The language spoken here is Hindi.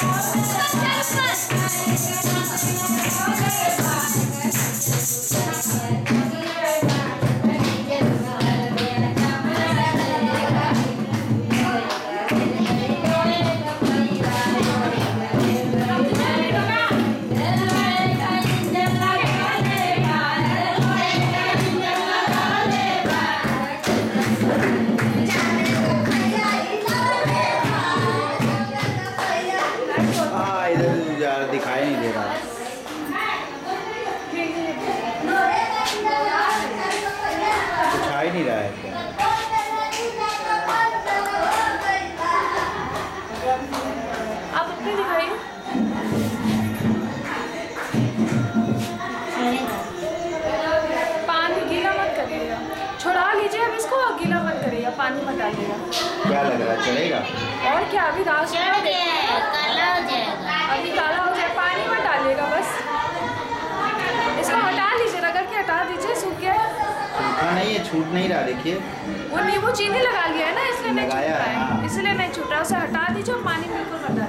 Yes. कुछ नहीं रहा है आप अपने पानी गीला मत करिएगा। छोड़ा लीजिए अब इसको गीला मत करिएगा। पानी मत डालिएगा। क्या लग रहा है चलेगा? और क्या अभी रास्ते है छूट नहीं रहा देखिए। वो नींबू चीनी लगा लिया है ना इसलिए नहीं छूट रहा है, है हाँ। इसलिए नहीं छूट रहा उसे हटा दीजिए और पानी बिल्कुल हटा